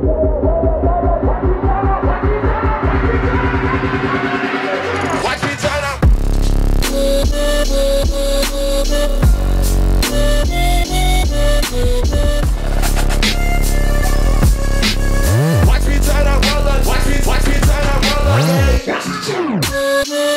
Watch me turn up. Watch me turn up. Watch me, watch me turn up.